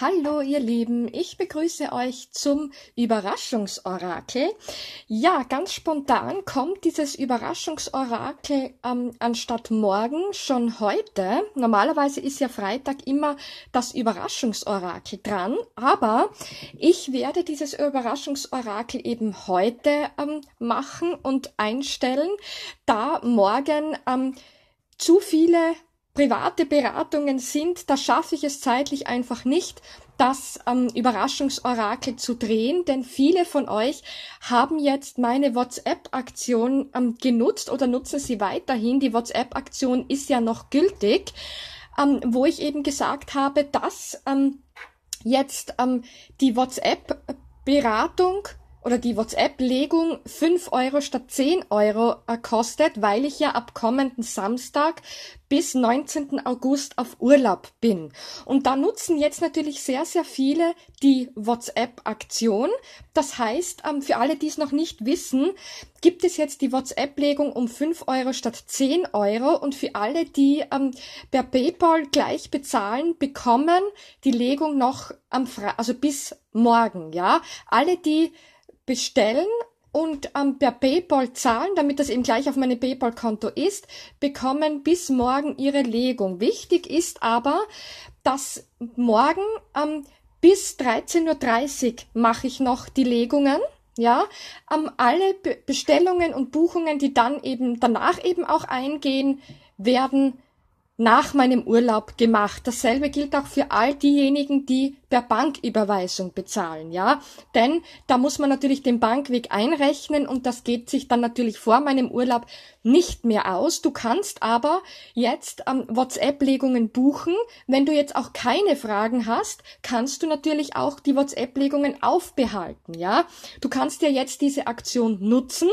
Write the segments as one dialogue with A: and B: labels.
A: Hallo ihr Lieben, ich begrüße euch zum Überraschungsorakel. Ja, ganz spontan kommt dieses Überraschungsorakel ähm, anstatt morgen schon heute. Normalerweise ist ja Freitag immer das Überraschungsorakel dran, aber ich werde dieses Überraschungsorakel eben heute ähm, machen und einstellen, da morgen ähm, zu viele private Beratungen sind, da schaffe ich es zeitlich einfach nicht, das ähm, Überraschungsorakel zu drehen, denn viele von euch haben jetzt meine WhatsApp-Aktion ähm, genutzt oder nutzen sie weiterhin. Die WhatsApp-Aktion ist ja noch gültig, ähm, wo ich eben gesagt habe, dass ähm, jetzt ähm, die WhatsApp-Beratung oder die WhatsApp-Legung 5 Euro statt 10 Euro kostet, weil ich ja ab kommenden Samstag bis 19. August auf Urlaub bin. Und da nutzen jetzt natürlich sehr, sehr viele die WhatsApp-Aktion. Das heißt, ähm, für alle, die es noch nicht wissen, gibt es jetzt die WhatsApp-Legung um 5 Euro statt 10 Euro. Und für alle, die ähm, per PayPal gleich bezahlen, bekommen die Legung noch am Fre also bis morgen, ja. Alle, die bestellen und ähm, per PayPal zahlen, damit das eben gleich auf meinem PayPal-Konto ist, bekommen bis morgen ihre Legung. Wichtig ist aber, dass morgen ähm, bis 13.30 Uhr mache ich noch die Legungen. Ja, ähm, alle Be Bestellungen und Buchungen, die dann eben danach eben auch eingehen, werden nach meinem Urlaub gemacht. Dasselbe gilt auch für all diejenigen, die per Banküberweisung bezahlen, ja. Denn da muss man natürlich den Bankweg einrechnen und das geht sich dann natürlich vor meinem Urlaub nicht mehr aus. Du kannst aber jetzt ähm, WhatsApp-Legungen buchen. Wenn du jetzt auch keine Fragen hast, kannst du natürlich auch die WhatsApp-Legungen aufbehalten, ja. Du kannst dir jetzt diese Aktion nutzen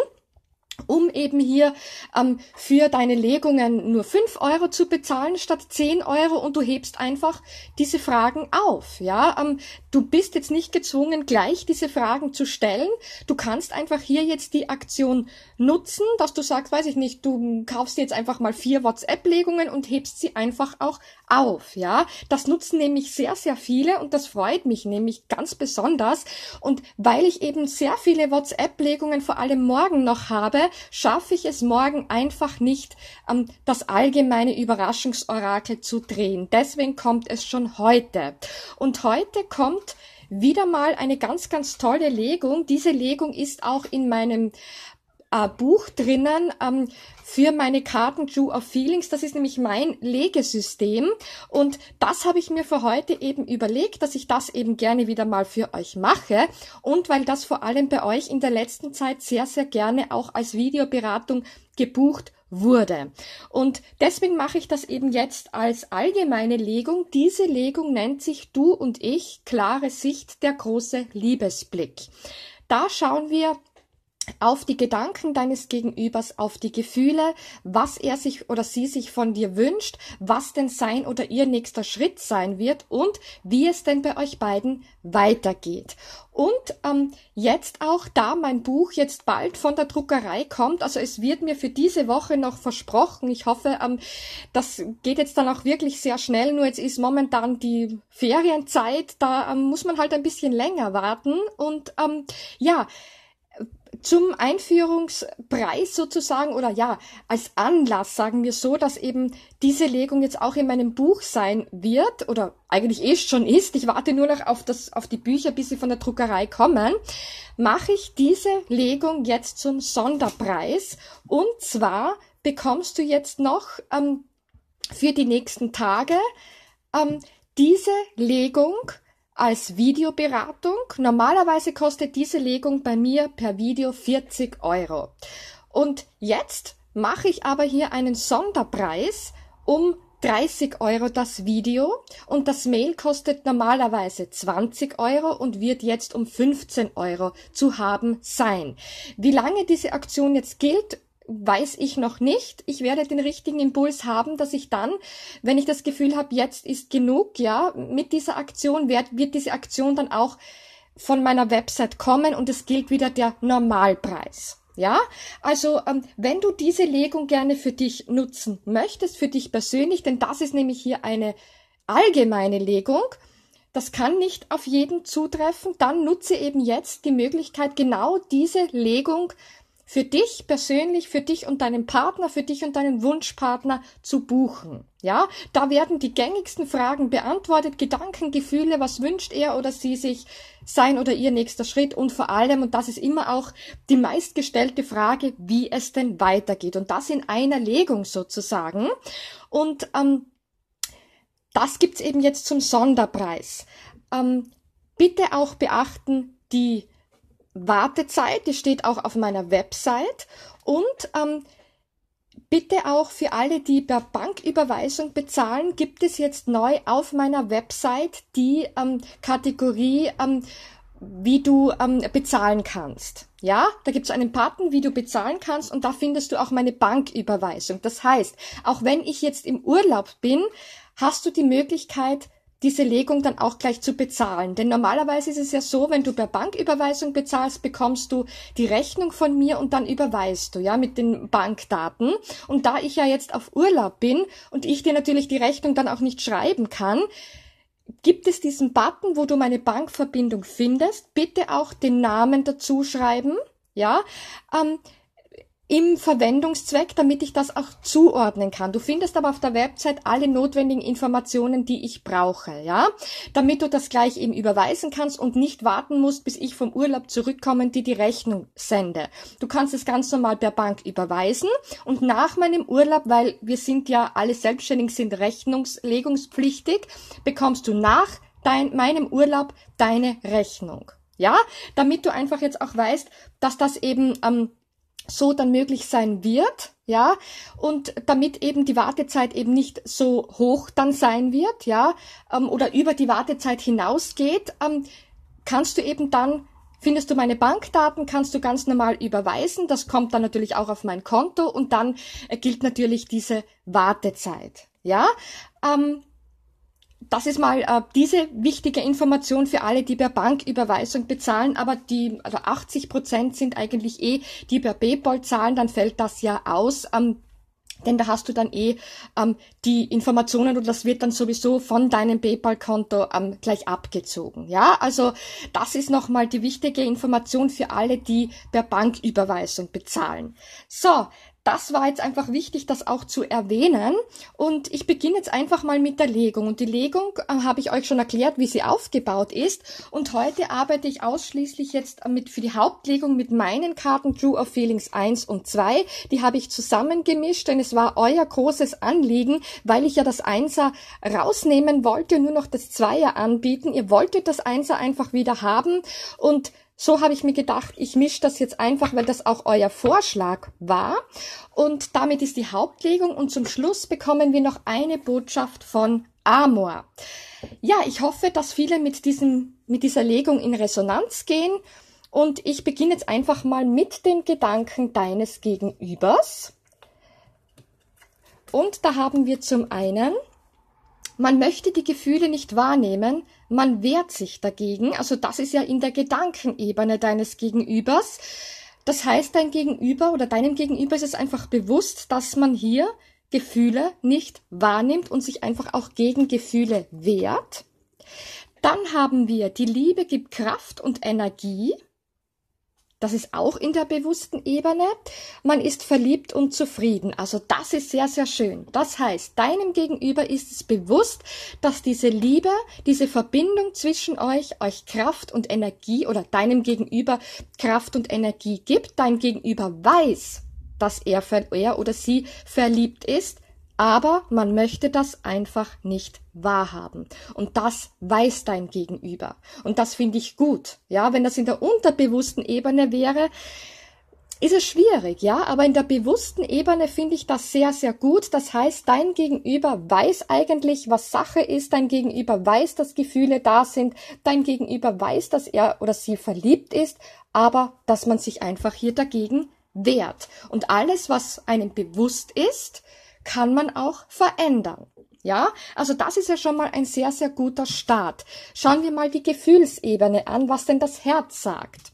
A: um eben hier ähm, für deine Legungen nur fünf Euro zu bezahlen statt zehn Euro und du hebst einfach diese Fragen auf. Ja, ähm, du bist jetzt nicht gezwungen, gleich diese Fragen zu stellen. Du kannst einfach hier jetzt die Aktion nutzen, dass du sagst, weiß ich nicht, du kaufst jetzt einfach mal vier WhatsApp-Legungen und hebst sie einfach auch auf. Ja, das nutzen nämlich sehr, sehr viele und das freut mich nämlich ganz besonders. Und weil ich eben sehr viele WhatsApp-Legungen vor allem morgen noch habe, schaffe ich es morgen einfach nicht, ähm, das allgemeine Überraschungsorakel zu drehen. Deswegen kommt es schon heute. Und heute kommt wieder mal eine ganz, ganz tolle Legung. Diese Legung ist auch in meinem äh, Buch drinnen ähm, für meine Karten Jew of Feelings. Das ist nämlich mein Legesystem und das habe ich mir für heute eben überlegt, dass ich das eben gerne wieder mal für euch mache und weil das vor allem bei euch in der letzten Zeit sehr, sehr gerne auch als Videoberatung gebucht wurde. Und deswegen mache ich das eben jetzt als allgemeine Legung. Diese Legung nennt sich Du und ich, klare Sicht, der große Liebesblick. Da schauen wir auf die Gedanken deines Gegenübers, auf die Gefühle, was er sich oder sie sich von dir wünscht, was denn sein oder ihr nächster Schritt sein wird und wie es denn bei euch beiden weitergeht. Und ähm, jetzt auch, da mein Buch jetzt bald von der Druckerei kommt, also es wird mir für diese Woche noch versprochen. Ich hoffe, ähm, das geht jetzt dann auch wirklich sehr schnell. Nur jetzt ist momentan die Ferienzeit, da ähm, muss man halt ein bisschen länger warten. Und ähm, ja, zum Einführungspreis sozusagen oder ja, als Anlass sagen wir so, dass eben diese Legung jetzt auch in meinem Buch sein wird oder eigentlich eh schon ist. Ich warte nur noch auf das, auf die Bücher, bis sie von der Druckerei kommen. Mache ich diese Legung jetzt zum Sonderpreis und zwar bekommst du jetzt noch ähm, für die nächsten Tage ähm, diese Legung als Videoberatung. Normalerweise kostet diese Legung bei mir per Video 40 Euro. Und jetzt mache ich aber hier einen Sonderpreis um 30 Euro das Video und das Mail kostet normalerweise 20 Euro und wird jetzt um 15 Euro zu haben sein. Wie lange diese Aktion jetzt gilt, weiß ich noch nicht. Ich werde den richtigen Impuls haben, dass ich dann, wenn ich das Gefühl habe, jetzt ist genug, ja, mit dieser Aktion wird, wird diese Aktion dann auch von meiner Website kommen und es gilt wieder der Normalpreis. Ja, also ähm, wenn du diese Legung gerne für dich nutzen möchtest, für dich persönlich, denn das ist nämlich hier eine allgemeine Legung, das kann nicht auf jeden zutreffen, dann nutze eben jetzt die Möglichkeit, genau diese Legung für dich persönlich, für dich und deinen Partner, für dich und deinen Wunschpartner zu buchen. Ja, da werden die gängigsten Fragen beantwortet, Gedanken, Gefühle, was wünscht er oder sie sich, sein oder ihr nächster Schritt und vor allem, und das ist immer auch die meistgestellte Frage, wie es denn weitergeht. Und das in einer Legung sozusagen. Und ähm, das gibt's eben jetzt zum Sonderpreis. Ähm, bitte auch beachten die Wartezeit, die steht auch auf meiner Website und ähm, bitte auch für alle, die per Banküberweisung bezahlen, gibt es jetzt neu auf meiner Website die ähm, Kategorie, ähm, wie du ähm, bezahlen kannst. Ja, da gibt es einen Button, wie du bezahlen kannst und da findest du auch meine Banküberweisung. Das heißt, auch wenn ich jetzt im Urlaub bin, hast du die Möglichkeit, diese Legung dann auch gleich zu bezahlen. Denn normalerweise ist es ja so, wenn du per Banküberweisung bezahlst, bekommst du die Rechnung von mir und dann überweist du, ja, mit den Bankdaten. Und da ich ja jetzt auf Urlaub bin und ich dir natürlich die Rechnung dann auch nicht schreiben kann, gibt es diesen Button, wo du meine Bankverbindung findest. Bitte auch den Namen dazu schreiben, ja. Ähm, im Verwendungszweck, damit ich das auch zuordnen kann. Du findest aber auf der Website alle notwendigen Informationen, die ich brauche, ja, damit du das gleich eben überweisen kannst und nicht warten musst, bis ich vom Urlaub zurückkomme dir die Rechnung sende. Du kannst es ganz normal per Bank überweisen und nach meinem Urlaub, weil wir sind ja alle selbstständig, sind rechnungslegungspflichtig, bekommst du nach dein, meinem Urlaub deine Rechnung. Ja, damit du einfach jetzt auch weißt, dass das eben ähm, so dann möglich sein wird, ja, und damit eben die Wartezeit eben nicht so hoch dann sein wird, ja, ähm, oder über die Wartezeit hinausgeht, ähm, kannst du eben dann Findest du meine Bankdaten, kannst du ganz normal überweisen. Das kommt dann natürlich auch auf mein Konto und dann äh, gilt natürlich diese Wartezeit. Ja, ähm, das ist mal äh, diese wichtige Information für alle, die per Banküberweisung bezahlen, aber die also 80 Prozent sind eigentlich eh, die per PayPal zahlen, dann fällt das ja aus. Ähm, denn da hast du dann eh ähm, die Informationen und das wird dann sowieso von deinem PayPal-Konto ähm, gleich abgezogen. Ja, also das ist nochmal die wichtige Information für alle, die per Banküberweisung bezahlen. So, das war jetzt einfach wichtig, das auch zu erwähnen. Und ich beginne jetzt einfach mal mit der Legung. Und die Legung äh, habe ich euch schon erklärt, wie sie aufgebaut ist. Und heute arbeite ich ausschließlich jetzt mit, für die Hauptlegung mit meinen Karten True of Feelings 1 und 2. Die habe ich zusammengemischt, denn es war euer großes Anliegen, weil ich ja das Einser rausnehmen wollte und nur noch das Zweier anbieten. Ihr wolltet das Einser einfach wieder haben und so habe ich mir gedacht, ich mische das jetzt einfach, weil das auch euer Vorschlag war. Und damit ist die Hauptlegung und zum Schluss bekommen wir noch eine Botschaft von Amor. Ja, ich hoffe, dass viele mit diesem, mit dieser Legung in Resonanz gehen. Und ich beginne jetzt einfach mal mit den Gedanken deines Gegenübers. Und da haben wir zum einen man möchte die Gefühle nicht wahrnehmen, man wehrt sich dagegen, also das ist ja in der Gedankenebene deines Gegenübers. Das heißt, dein Gegenüber oder deinem Gegenüber ist es einfach bewusst, dass man hier Gefühle nicht wahrnimmt und sich einfach auch gegen Gefühle wehrt. Dann haben wir, die Liebe gibt Kraft und Energie. Das ist auch in der bewussten Ebene. Man ist verliebt und zufrieden. Also das ist sehr, sehr schön. Das heißt, deinem Gegenüber ist es bewusst, dass diese Liebe, diese Verbindung zwischen euch, euch Kraft und Energie oder deinem Gegenüber Kraft und Energie gibt. Dein Gegenüber weiß, dass er, er oder sie verliebt ist aber man möchte das einfach nicht wahrhaben. Und das weiß dein Gegenüber. Und das finde ich gut. Ja, wenn das in der unterbewussten Ebene wäre, ist es schwierig, ja, aber in der bewussten Ebene finde ich das sehr, sehr gut. Das heißt, dein Gegenüber weiß eigentlich, was Sache ist, dein Gegenüber weiß, dass Gefühle da sind, dein Gegenüber weiß, dass er oder sie verliebt ist, aber dass man sich einfach hier dagegen wehrt. Und alles, was einem bewusst ist, kann man auch verändern. Ja, also das ist ja schon mal ein sehr, sehr guter Start. Schauen wir mal die Gefühlsebene an, was denn das Herz sagt.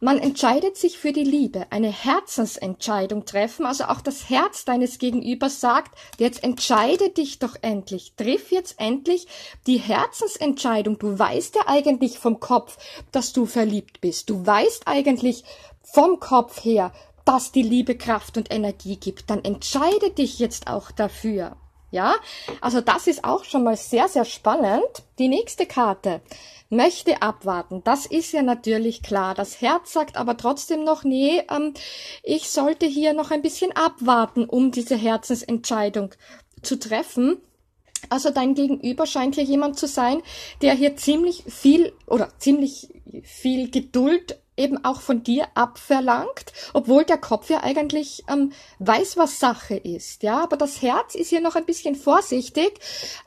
A: Man entscheidet sich für die Liebe, eine Herzensentscheidung treffen, also auch das Herz deines Gegenübers sagt, jetzt entscheide dich doch endlich, triff jetzt endlich die Herzensentscheidung. Du weißt ja eigentlich vom Kopf, dass du verliebt bist. Du weißt eigentlich vom Kopf her, dass die Liebe Kraft und Energie gibt. Dann entscheide dich jetzt auch dafür. Ja, also das ist auch schon mal sehr, sehr spannend. Die nächste Karte möchte abwarten. Das ist ja natürlich klar. Das Herz sagt aber trotzdem noch, nee, ähm, ich sollte hier noch ein bisschen abwarten, um diese Herzensentscheidung zu treffen. Also dein Gegenüber scheint hier jemand zu sein, der hier ziemlich viel oder ziemlich viel Geduld eben auch von dir abverlangt, obwohl der Kopf ja eigentlich ähm, weiß, was Sache ist, ja, aber das Herz ist hier noch ein bisschen vorsichtig.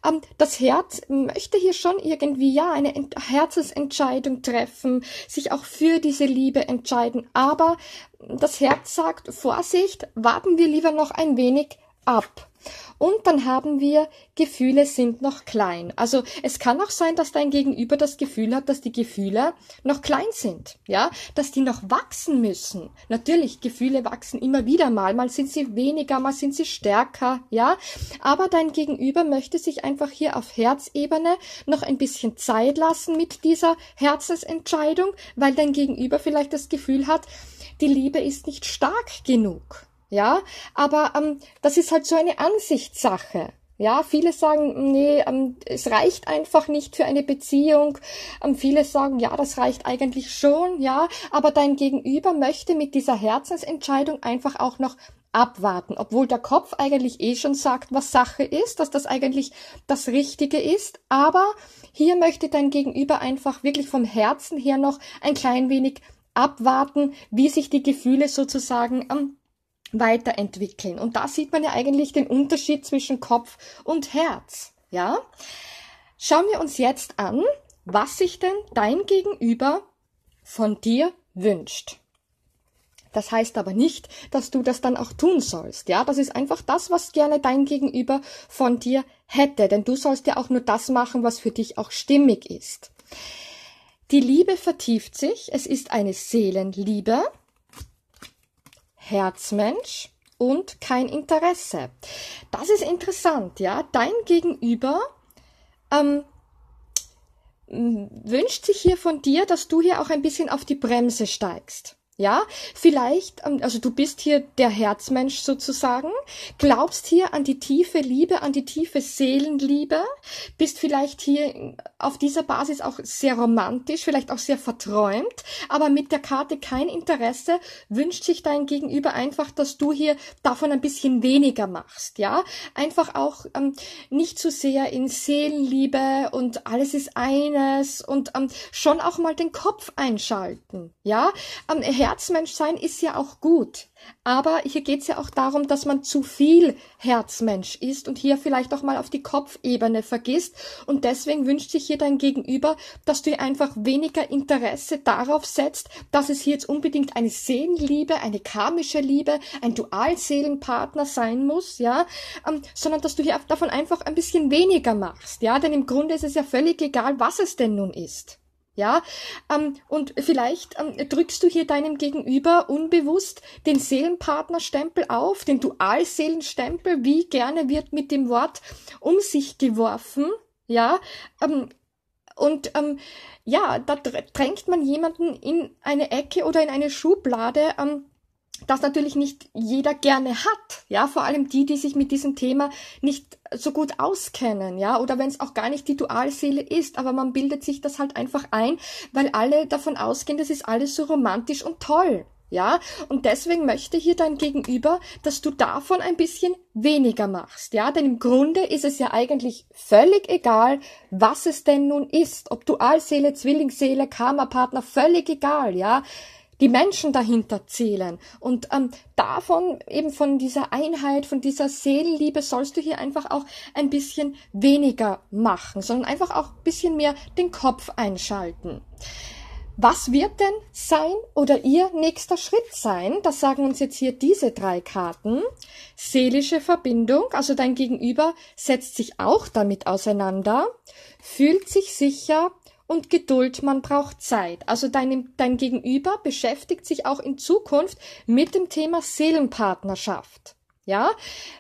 A: Ähm, das Herz möchte hier schon irgendwie ja eine Ent Herzensentscheidung treffen, sich auch für diese Liebe entscheiden, aber das Herz sagt Vorsicht, warten wir lieber noch ein wenig ab. Und dann haben wir, Gefühle sind noch klein. Also es kann auch sein, dass dein Gegenüber das Gefühl hat, dass die Gefühle noch klein sind, ja, dass die noch wachsen müssen. Natürlich, Gefühle wachsen immer wieder mal, mal sind sie weniger, mal sind sie stärker, ja. Aber dein Gegenüber möchte sich einfach hier auf Herzebene noch ein bisschen Zeit lassen mit dieser Herzensentscheidung, weil dein Gegenüber vielleicht das Gefühl hat, die Liebe ist nicht stark genug. Ja, aber ähm, das ist halt so eine Ansichtssache. Ja, viele sagen, nee, ähm, es reicht einfach nicht für eine Beziehung. Ähm, viele sagen, ja, das reicht eigentlich schon, ja, aber dein Gegenüber möchte mit dieser Herzensentscheidung einfach auch noch abwarten, obwohl der Kopf eigentlich eh schon sagt, was Sache ist, dass das eigentlich das Richtige ist, aber hier möchte dein Gegenüber einfach wirklich vom Herzen her noch ein klein wenig abwarten, wie sich die Gefühle sozusagen ähm, weiterentwickeln. Und da sieht man ja eigentlich den Unterschied zwischen Kopf und Herz. Ja? Schauen wir uns jetzt an, was sich denn dein Gegenüber von dir wünscht. Das heißt aber nicht, dass du das dann auch tun sollst. Ja, das ist einfach das, was gerne dein Gegenüber von dir hätte, denn du sollst ja auch nur das machen, was für dich auch stimmig ist. Die Liebe vertieft sich, es ist eine Seelenliebe, Herzmensch und kein Interesse. Das ist interessant, ja. Dein Gegenüber ähm, wünscht sich hier von dir, dass du hier auch ein bisschen auf die Bremse steigst. Ja, vielleicht, ähm, also du bist hier der Herzmensch sozusagen, glaubst hier an die tiefe Liebe, an die tiefe Seelenliebe, bist vielleicht hier auf dieser Basis auch sehr romantisch, vielleicht auch sehr verträumt, aber mit der Karte kein Interesse, wünscht sich dein Gegenüber einfach, dass du hier davon ein bisschen weniger machst, ja, einfach auch ähm, nicht zu so sehr in Seelenliebe und alles ist eines und ähm, schon auch mal den Kopf einschalten, ja, ähm, Herzmensch sein ist ja auch gut. Aber hier geht es ja auch darum, dass man zu viel Herzmensch ist und hier vielleicht auch mal auf die Kopfebene vergisst. Und deswegen wünscht sich hier dein Gegenüber, dass du einfach weniger Interesse darauf setzt, dass es hier jetzt unbedingt eine Seelenliebe, eine karmische Liebe, ein Dualseelenpartner sein muss, ja, ähm, sondern dass du hier davon einfach ein bisschen weniger machst, ja, denn im Grunde ist es ja völlig egal, was es denn nun ist. Ja, ähm, und vielleicht ähm, drückst du hier deinem Gegenüber unbewusst den Seelenpartnerstempel auf, den Dualseelenstempel. Wie gerne wird mit dem Wort um sich geworfen. Ja, ähm, und ähm, ja, da drängt man jemanden in eine Ecke oder in eine Schublade, ähm, das natürlich nicht jeder gerne hat, ja, vor allem die, die sich mit diesem Thema nicht so gut auskennen, ja, oder wenn es auch gar nicht die Dualseele ist, aber man bildet sich das halt einfach ein, weil alle davon ausgehen, das ist alles so romantisch und toll, ja, und deswegen möchte hier dein Gegenüber, dass du davon ein bisschen weniger machst, ja, denn im Grunde ist es ja eigentlich völlig egal, was es denn nun ist, ob Dualseele, Zwillingsseele, Karma-Partner, völlig egal, ja, die Menschen dahinter zählen. Und ähm, davon, eben von dieser Einheit, von dieser Seelenliebe sollst du hier einfach auch ein bisschen weniger machen, sondern einfach auch ein bisschen mehr den Kopf einschalten. Was wird denn sein oder ihr nächster Schritt sein? Das sagen uns jetzt hier diese drei Karten. Seelische Verbindung, also dein Gegenüber setzt sich auch damit auseinander, fühlt sich sicher und Geduld, man braucht Zeit. Also dein, dein Gegenüber beschäftigt sich auch in Zukunft mit dem Thema Seelenpartnerschaft. Ja,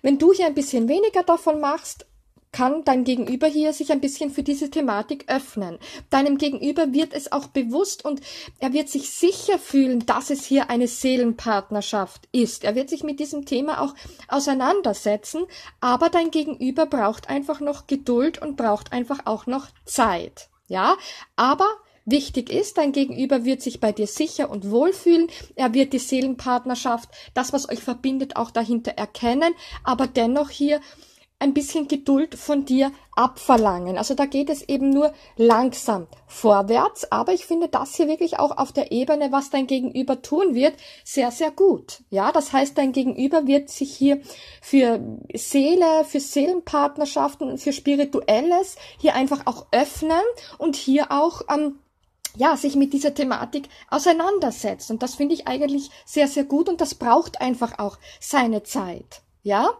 A: wenn du hier ein bisschen weniger davon machst, kann dein Gegenüber hier sich ein bisschen für diese Thematik öffnen. Deinem Gegenüber wird es auch bewusst und er wird sich sicher fühlen, dass es hier eine Seelenpartnerschaft ist. Er wird sich mit diesem Thema auch auseinandersetzen, aber dein Gegenüber braucht einfach noch Geduld und braucht einfach auch noch Zeit. Ja, aber Wichtig ist, dein Gegenüber wird sich bei dir sicher und wohlfühlen. Er wird die Seelenpartnerschaft, das, was euch verbindet, auch dahinter erkennen, aber dennoch hier ein bisschen Geduld von dir abverlangen. Also da geht es eben nur langsam vorwärts, aber ich finde das hier wirklich auch auf der Ebene, was dein Gegenüber tun wird, sehr, sehr gut. Ja, das heißt, dein Gegenüber wird sich hier für Seele, für Seelenpartnerschaften für Spirituelles hier einfach auch öffnen und hier auch ähm, ja, sich mit dieser Thematik auseinandersetzt. Und das finde ich eigentlich sehr, sehr gut und das braucht einfach auch seine Zeit. Ja,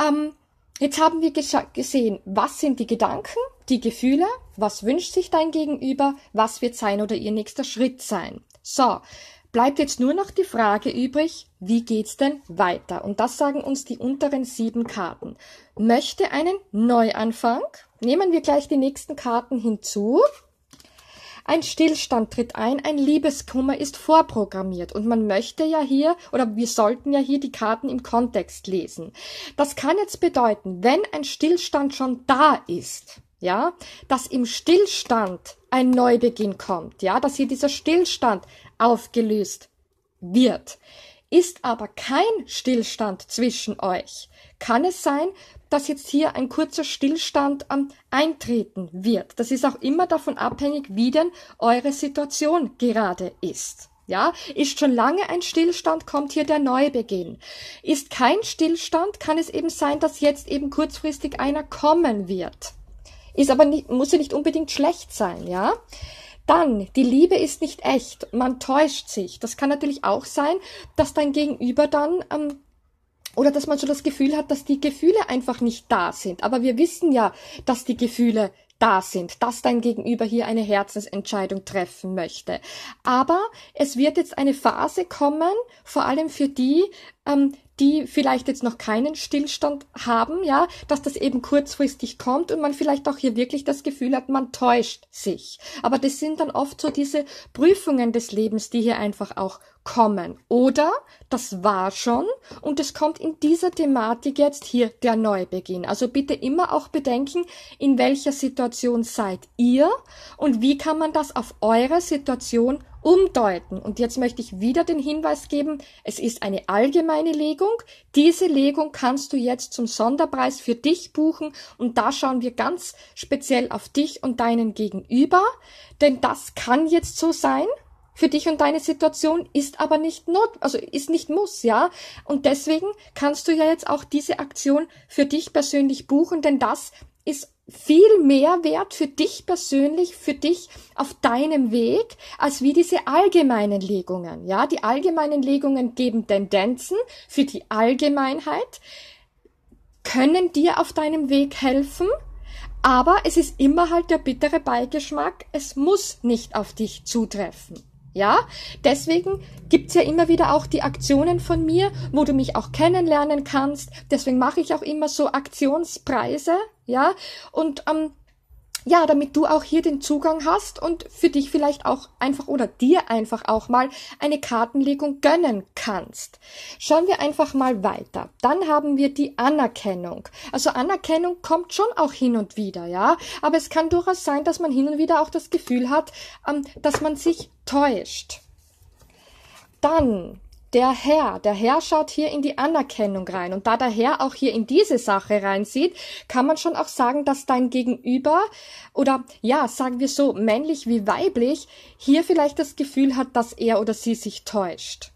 A: ähm, Jetzt haben wir gesehen, was sind die Gedanken, die Gefühle, was wünscht sich dein Gegenüber, was wird sein oder ihr nächster Schritt sein. So, bleibt jetzt nur noch die Frage übrig, wie geht's denn weiter? Und das sagen uns die unteren sieben Karten. Möchte einen Neuanfang? Nehmen wir gleich die nächsten Karten hinzu. Ein Stillstand tritt ein, ein Liebeskummer ist vorprogrammiert und man möchte ja hier oder wir sollten ja hier die Karten im Kontext lesen. Das kann jetzt bedeuten, wenn ein Stillstand schon da ist, ja, dass im Stillstand ein Neubeginn kommt, ja, dass hier dieser Stillstand aufgelöst wird. Ist aber kein Stillstand zwischen euch, kann es sein, dass jetzt hier ein kurzer Stillstand am Eintreten wird. Das ist auch immer davon abhängig, wie denn eure Situation gerade ist. Ja, ist schon lange ein Stillstand, kommt hier der Neubeginn. Ist kein Stillstand, kann es eben sein, dass jetzt eben kurzfristig einer kommen wird. Ist aber nicht, muss ja nicht unbedingt schlecht sein, ja. Dann, die Liebe ist nicht echt, man täuscht sich. Das kann natürlich auch sein, dass dein Gegenüber dann ähm, oder dass man so das Gefühl hat, dass die Gefühle einfach nicht da sind. Aber wir wissen ja, dass die Gefühle da sind, dass dein Gegenüber hier eine Herzensentscheidung treffen möchte. Aber es wird jetzt eine Phase kommen, vor allem für die, ähm, die vielleicht jetzt noch keinen Stillstand haben, ja, dass das eben kurzfristig kommt und man vielleicht auch hier wirklich das Gefühl hat, man täuscht sich. Aber das sind dann oft so diese Prüfungen des Lebens, die hier einfach auch kommen. Oder das war schon und es kommt in dieser Thematik jetzt hier der Neubeginn. Also bitte immer auch bedenken, in welcher Situation seid ihr und wie kann man das auf eure Situation umdeuten. Und jetzt möchte ich wieder den Hinweis geben, es ist eine allgemeine Legung. Diese Legung kannst du jetzt zum Sonderpreis für dich buchen und da schauen wir ganz speziell auf dich und deinen Gegenüber, denn das kann jetzt so sein. Für dich und deine Situation ist aber nicht not, also ist nicht muss, ja. Und deswegen kannst du ja jetzt auch diese Aktion für dich persönlich buchen, denn das ist viel mehr wert für dich persönlich, für dich auf deinem Weg, als wie diese allgemeinen Legungen. Ja, die allgemeinen Legungen geben Tendenzen für die Allgemeinheit, können dir auf deinem Weg helfen, aber es ist immer halt der bittere Beigeschmack, es muss nicht auf dich zutreffen. Ja, deswegen gibt's ja immer wieder auch die Aktionen von mir, wo du mich auch kennenlernen kannst. Deswegen mache ich auch immer so Aktionspreise, ja. Und ähm, ja, damit du auch hier den Zugang hast und für dich vielleicht auch einfach oder dir einfach auch mal eine Kartenlegung gönnen kannst. Schauen wir einfach mal weiter. Dann haben wir die Anerkennung. Also Anerkennung kommt schon auch hin und wieder, ja. Aber es kann durchaus sein, dass man hin und wieder auch das Gefühl hat, ähm, dass man sich täuscht. Dann der Herr, der Herr schaut hier in die Anerkennung rein. Und da der Herr auch hier in diese Sache reinsieht, kann man schon auch sagen, dass dein Gegenüber oder ja, sagen wir so, männlich wie weiblich, hier vielleicht das Gefühl hat, dass er oder sie sich täuscht.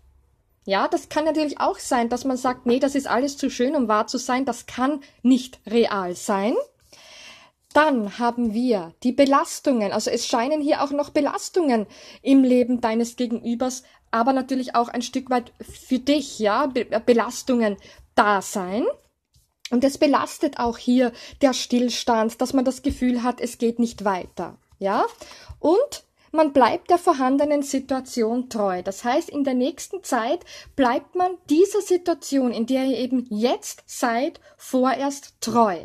A: Ja, das kann natürlich auch sein, dass man sagt, nee, das ist alles zu schön, um wahr zu sein, das kann nicht real sein. Dann haben wir die Belastungen. Also es scheinen hier auch noch Belastungen im Leben deines Gegenübers, aber natürlich auch ein Stück weit für dich, ja, Be Belastungen da sein. Und es belastet auch hier der Stillstand, dass man das Gefühl hat, es geht nicht weiter. Ja? Und man bleibt der vorhandenen Situation treu. Das heißt, in der nächsten Zeit bleibt man dieser Situation, in der ihr eben jetzt seid, vorerst treu.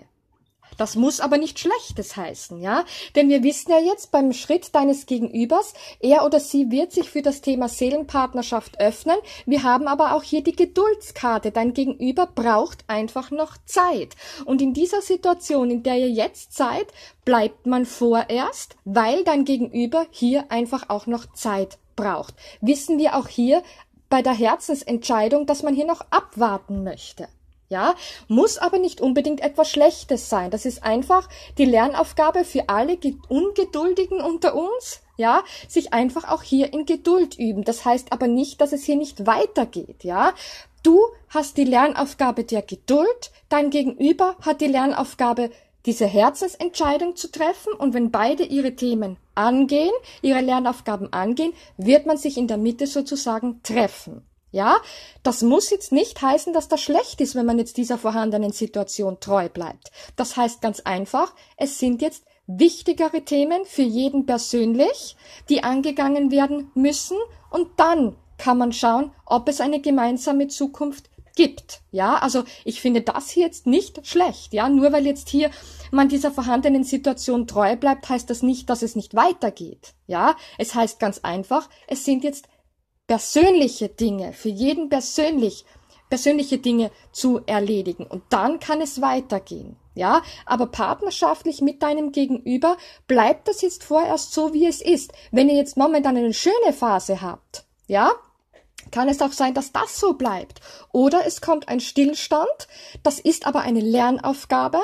A: Das muss aber nicht Schlechtes heißen, ja? Denn wir wissen ja jetzt beim Schritt deines Gegenübers, er oder sie wird sich für das Thema Seelenpartnerschaft öffnen. Wir haben aber auch hier die Geduldskarte. Dein Gegenüber braucht einfach noch Zeit. Und in dieser Situation, in der ihr jetzt seid, bleibt man vorerst, weil dein Gegenüber hier einfach auch noch Zeit braucht. Wissen wir auch hier bei der Herzensentscheidung, dass man hier noch abwarten möchte. Ja, muss aber nicht unbedingt etwas Schlechtes sein. Das ist einfach die Lernaufgabe für alle Ungeduldigen unter uns, ja, sich einfach auch hier in Geduld üben. Das heißt aber nicht, dass es hier nicht weitergeht, ja. Du hast die Lernaufgabe der Geduld, dein Gegenüber hat die Lernaufgabe, diese Herzensentscheidung zu treffen und wenn beide ihre Themen angehen, ihre Lernaufgaben angehen, wird man sich in der Mitte sozusagen treffen. Ja, das muss jetzt nicht heißen, dass das schlecht ist, wenn man jetzt dieser vorhandenen Situation treu bleibt. Das heißt ganz einfach, es sind jetzt wichtigere Themen für jeden persönlich, die angegangen werden müssen und dann kann man schauen, ob es eine gemeinsame Zukunft gibt. Ja, also ich finde das hier jetzt nicht schlecht. Ja, nur weil jetzt hier man dieser vorhandenen Situation treu bleibt, heißt das nicht, dass es nicht weitergeht. Ja, es heißt ganz einfach, es sind jetzt persönliche Dinge, für jeden persönlich, persönliche Dinge zu erledigen. Und dann kann es weitergehen. Ja, aber partnerschaftlich mit deinem Gegenüber bleibt das jetzt vorerst so, wie es ist. Wenn ihr jetzt momentan eine schöne Phase habt, ja, kann es auch sein, dass das so bleibt. Oder es kommt ein Stillstand, das ist aber eine Lernaufgabe.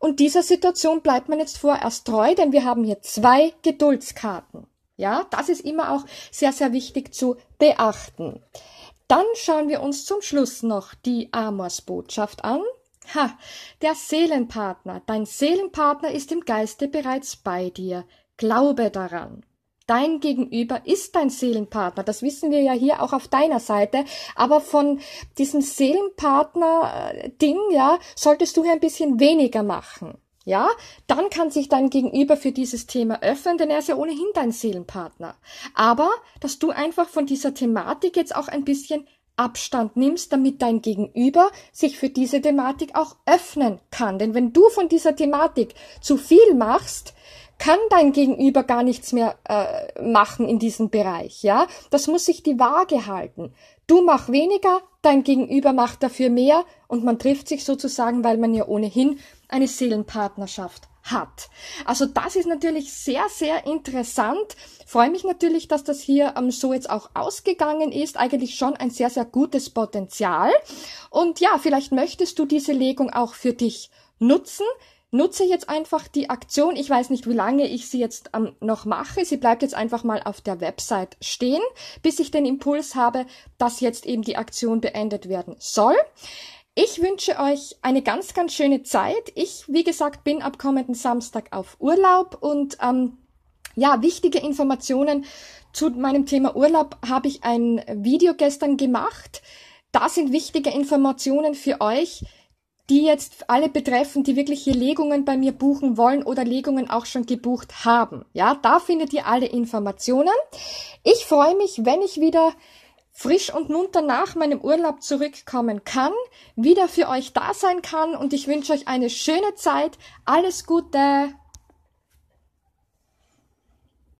A: Und dieser Situation bleibt man jetzt vorerst treu, denn wir haben hier zwei Geduldskarten. Ja, das ist immer auch sehr, sehr wichtig zu beachten. Dann schauen wir uns zum Schluss noch die Amorsbotschaft an. Ha, der Seelenpartner. Dein Seelenpartner ist im Geiste bereits bei dir. Glaube daran. Dein Gegenüber ist dein Seelenpartner. Das wissen wir ja hier auch auf deiner Seite. Aber von diesem Seelenpartner-Ding, ja, solltest du hier ein bisschen weniger machen. Ja, dann kann sich dein Gegenüber für dieses Thema öffnen, denn er ist ja ohnehin dein Seelenpartner. Aber, dass du einfach von dieser Thematik jetzt auch ein bisschen Abstand nimmst, damit dein Gegenüber sich für diese Thematik auch öffnen kann. Denn wenn du von dieser Thematik zu viel machst, kann dein Gegenüber gar nichts mehr äh, machen in diesem Bereich, ja? Das muss sich die Waage halten. Du mach weniger, dein Gegenüber macht dafür mehr und man trifft sich sozusagen, weil man ja ohnehin eine Seelenpartnerschaft hat. Also das ist natürlich sehr, sehr interessant. Freue mich natürlich, dass das hier ähm, so jetzt auch ausgegangen ist. Eigentlich schon ein sehr, sehr gutes Potenzial. Und ja, vielleicht möchtest du diese Legung auch für dich nutzen. Nutze jetzt einfach die Aktion. Ich weiß nicht, wie lange ich sie jetzt ähm, noch mache. Sie bleibt jetzt einfach mal auf der Website stehen, bis ich den Impuls habe, dass jetzt eben die Aktion beendet werden soll. Ich wünsche euch eine ganz, ganz schöne Zeit. Ich, wie gesagt, bin ab kommenden Samstag auf Urlaub und ähm, ja, wichtige Informationen zu meinem Thema Urlaub habe ich ein Video gestern gemacht. Da sind wichtige Informationen für euch, die jetzt alle betreffen, die wirklich hier Legungen bei mir buchen wollen oder Legungen auch schon gebucht haben. Ja, da findet ihr alle Informationen. Ich freue mich, wenn ich wieder frisch und munter nach meinem Urlaub zurückkommen kann, wieder für euch da sein kann und ich wünsche euch eine schöne Zeit. Alles Gute!